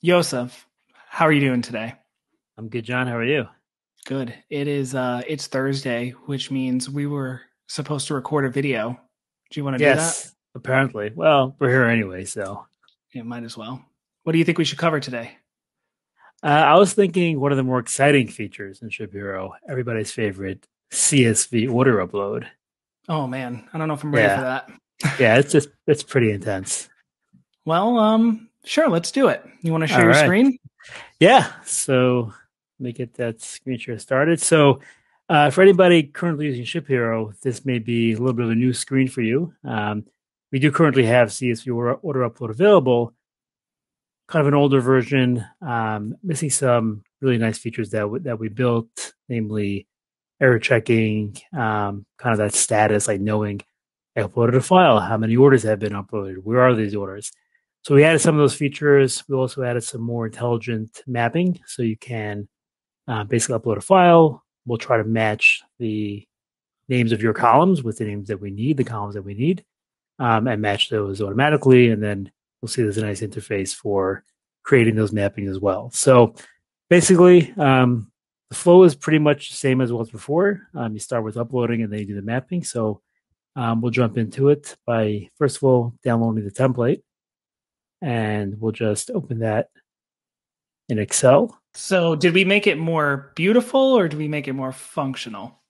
Yosef, how are you doing today? I'm good, John. How are you? Good. It is uh it's Thursday, which means we were supposed to record a video. Do you want to yes, do that? apparently. Well, we're here anyway, so Yeah, might as well. What do you think we should cover today? uh, I was thinking one of the more exciting features in ShipHero, everybody's favorite CSV order upload. Oh man, I don't know if I'm ready Yeah. for that. Yeah, it's just it's pretty intense. Well, um, sure, let's do it. You want to share All your right. screen? Yeah, so let me get that screen share started. So, uh, for anybody currently using ShipHero, this may be a little bit of a new screen for you. Um, we do currently have CSV order, order upload available, kind of an older version, um, missing some really nice features that w- that we built, namely error checking, um, kind of that status, like knowing I uploaded a file, how many orders have been uploaded, where are these orders. So we added some of those features. We also added some more intelligent mapping, so you can uh, basically upload a file. We'll try to match the names of your columns with the names that we need, the columns that we need, um, and match those automatically. And then we'll see there's a nice interface for creating those mappings as well. So basically, um, the flow is pretty much the same as was before. Um, you start with uploading and then you do the mapping. So um, we'll jump into it by first of all downloading the template and we'll just open that in Excel. So, did we make it more beautiful or do we make it more functional?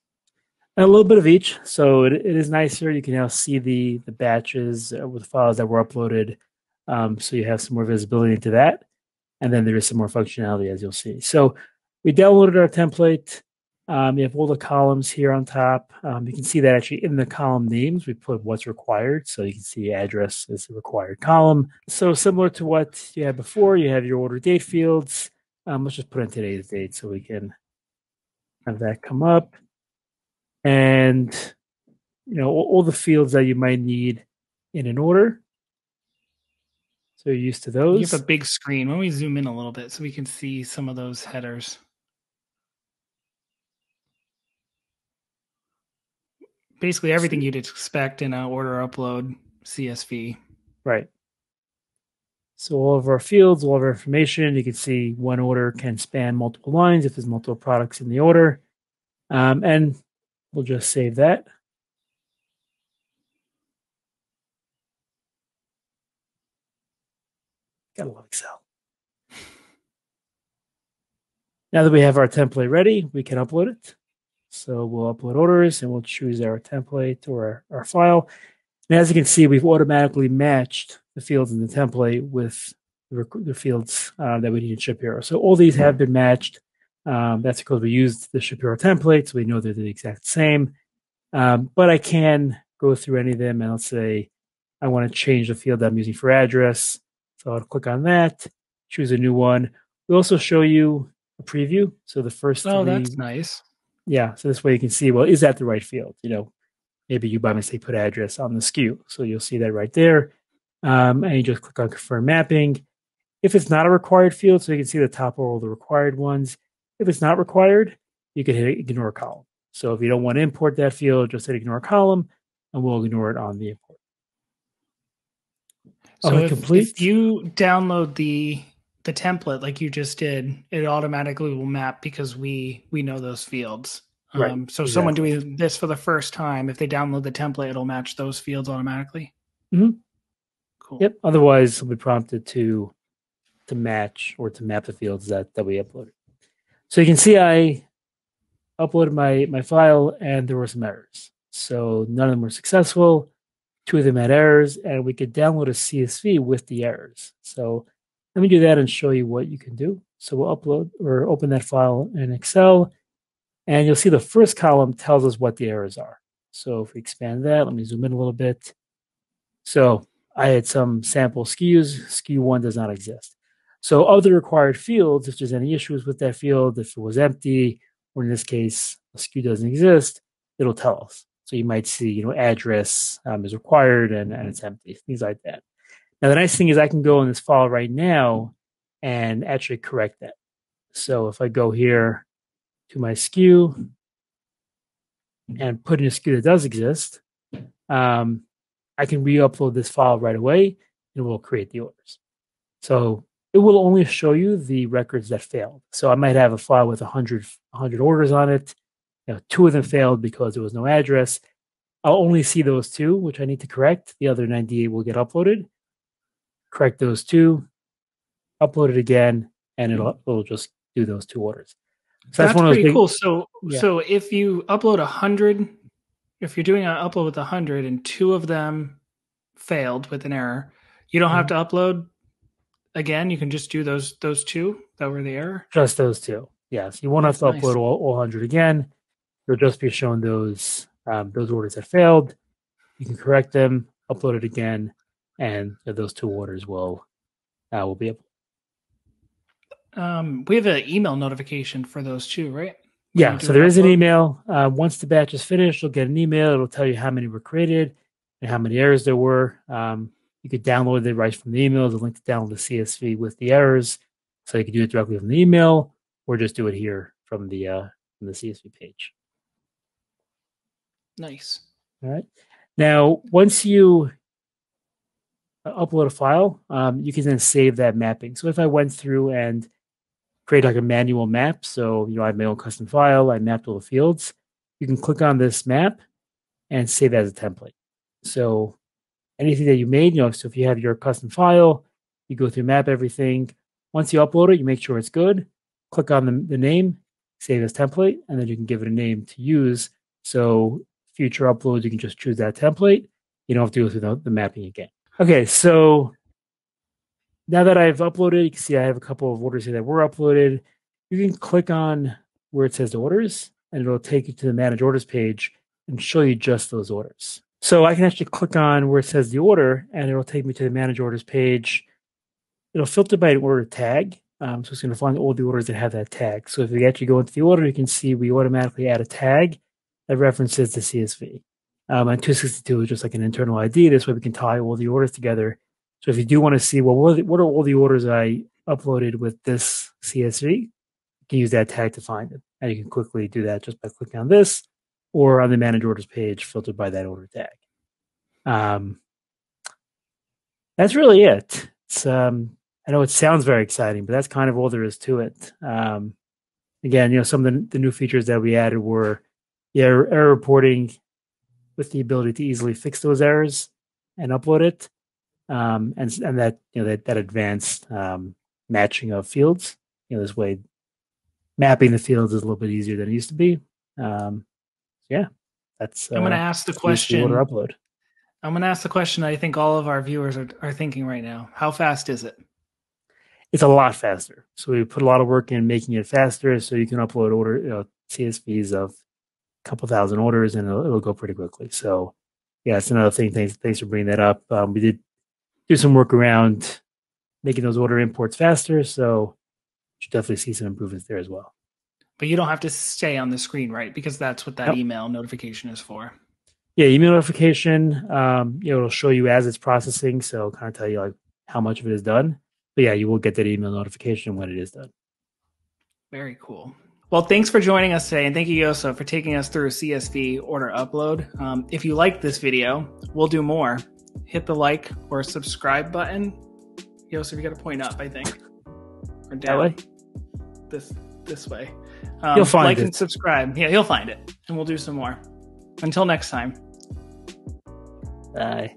And a little bit of each. So it, it is nicer. You can now see the the batches with files that were uploaded. Um, so you have some more visibility into that. And then there is some more functionality as you'll see. So we downloaded our template. Um, you have all the columns here on top. Um, you can see that actually in the column names, we put what's required. So you can see address is the required column. So similar to what you had before, you have your order date fields. Um, let's just put in today's date so we can have that come up. And, you know, all, all the fields that you might need in an order. So you're used to those. You have a big screen. Why don't we zoom in a little bit so we can see some of those headers? Basically, everything you'd expect in a order upload CSV. Right. So all of our fields, all of our information, you can see one order can span multiple lines if there's multiple products in the order. Um, and we'll just save that. Gotta love Excel. Now that we have our template ready, we can upload it. So we'll upload orders and we'll choose our template or our, our file. And as you can see, we've automatically matched the fields in the template with the, the fields uh, that we need in ShipHero. So all these have been matched. Um, that's because we used the ShipHero template, so we know they're the exact same. Um, but I can go through any of them and let's say I want to change the field that I'm using for address. So I'll click on that, choose a new one. We also show you a preview. So the first Oh, three that's nice. Yeah, so this way you can see, well, is that the right field? You know, maybe you by mistake put address on the SKU. So you'll see that right there. Um, and you just click on confirm mapping. If it's not a required field, so you can see the top of all the required ones. If it's not required, you can hit ignore column. So if you don't want to import that field, just hit ignore column and we'll ignore it on the import. So if, complete. if you download the the template like you just did, it automatically will map because we we know those fields. Right, Um, so someone doing this for the first time, if they download the template, it'll match those fields automatically. Mm-hmm. Cool. Yep. Otherwise, we'll be prompted to to match or to map the fields that that we uploaded. So you can see I uploaded my my file and there were some errors. So none of them were successful. Two of them had errors, and we could download a CSV with the errors. So let me do that and show you what you can do. So we'll upload or open that file in Excel, and you'll see the first column tells us what the errors are. So if we expand that, let me zoom in a little bit. So I had some sample SKUs. SKU one does not exist. So of the required fields, if there's any issues with that field, if it was empty, or in this case, a SKU doesn't exist, it'll tell us. So you might see, you know, address um, is required and, and it's empty, things like that. Now the nice thing is I can go in this file right now and actually correct that. So if I go here to my SKU and put in a SKU that does exist, um, I can re-upload this file right away and we'll create the orders. So it will only show you the records that failed. So I might have a file with 100, 100 orders on it. You know, two of them failed because there was no address. I'll only see those two, which I need to correct. The other 98 will get uploaded. Correct those two, upload it again, and it'll it'll just do those two orders. So that's, that's pretty big, cool. So yeah. so if you upload a hundred, if you're doing an upload with a hundred and two of them failed with an error, you don't mm-hmm. have to upload again. You can just do those those two that were the error. Just those two. Yes, you won't have to nice. upload all, all hundred again. You'll just be shown those um, those orders that failed. You can correct them, upload it again, and those two orders will uh, will be able um, we have an email notification for those too, right? Yeah, so there is an email. Uh, once the batch is finished, you'll get an email. It'll tell you how many were created and how many errors there were. Um, you could download it right from the email. A link to download the CSV with the errors, so you can do it directly from the email, or just do it here from the uh, from the CSV page. Nice. All right. Now, once you upload a file, um, you can then save that mapping. So if I went through and create like a manual map. So, you know, I have my own custom file, I mapped all the fields. You can click on this map and save as a template. So anything that you made, you know, so if you have your custom file, you go through map everything. Once you upload it, you make sure it's good. Click on the, the name, save as template, and then you can give it a name to use. So future uploads, you can just choose that template. You don't have to go through the, the mapping again. Okay, so now that I've uploaded, you can see I have a couple of orders here that were uploaded. You can click on where it says orders, and it'll take you to the manage orders page and show you just those orders. So I can actually click on where it says the order, and it'll take me to the manage orders page. It'll filter by an order tag. Um, so it's going to find all the orders that have that tag. So if you actually go into the order, you can see we automatically add a tag that references the CSV. Um, and 262 is just like an internal ID. This way we can tie all the orders together so if you do want to see, well, what are, the, what are all the orders I uploaded with this CSV? You can use that tag to find it. And you can quickly do that just by clicking on this or on the manage orders page filtered by that order tag. Um, that's really it. It's, um, I know it sounds very exciting, but that's kind of all there is to it. Um, again, you know, some of the, the new features that we added were yeah, error reporting with the ability to easily fix those errors and upload it um, and and that you know that that advanced um, matching of fields. You know, this way, mapping the fields is a little bit easier than it used to be. Um, yeah, that's. I'm going to uh, ask the question. Order upload. I'm going to ask the question. I think all of our viewers are are thinking right now. How fast is it? It's a lot faster. So we put a lot of work in making it faster, so you can upload order you know, CSVs of couple thousand orders, and it'll, it'll go pretty quickly. So yeah, it's another thing. Thanks, thanks for bringing that up. Um, we did do some work around making those order imports faster. So you should definitely see some improvements there as well. But you don't have to stay on the screen, right? Because that's what that email notification is for. Yeah, email notification. Um, you know, it'll show you as it's processing, so kind of tell you like how much of it is done. But yeah, you will get that email notification when it is done. Very cool. Well, thanks for joining us today, and thank you, Yosef, for taking us through CSV order upload. Um, if you liked this video, we'll do more hit the like or subscribe button. Yo, so we got to point up, I think, or down. That way. This this way. Um, you'll find like it. and subscribe. Yeah, you'll find it, and we'll do some more. Until next time. Bye.